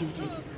Executed.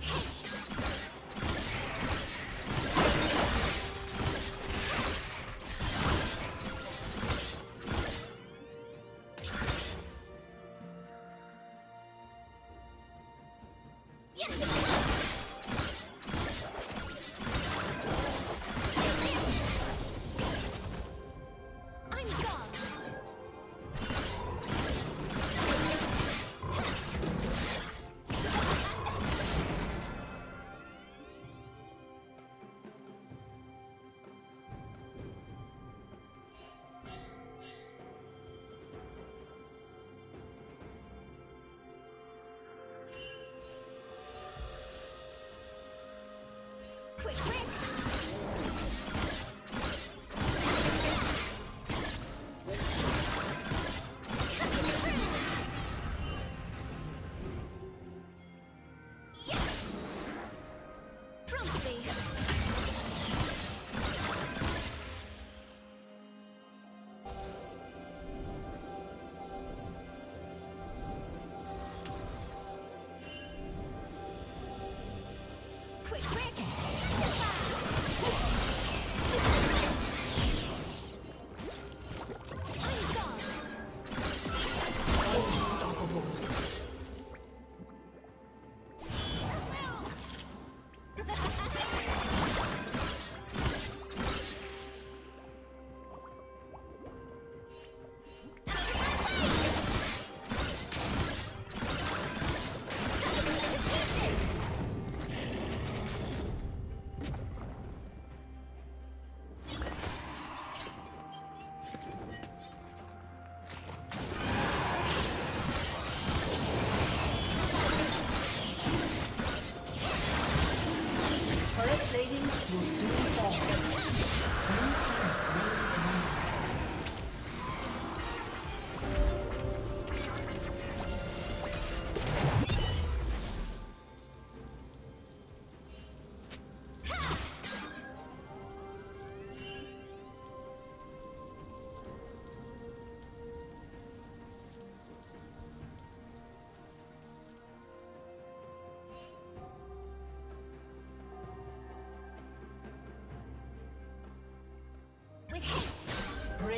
the cake.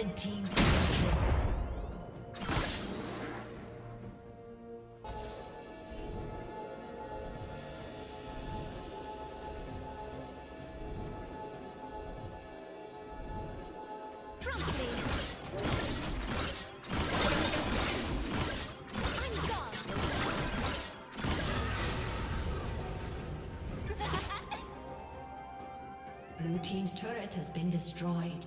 Red team. Blue Team's turret has been destroyed.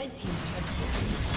Red Team's turret.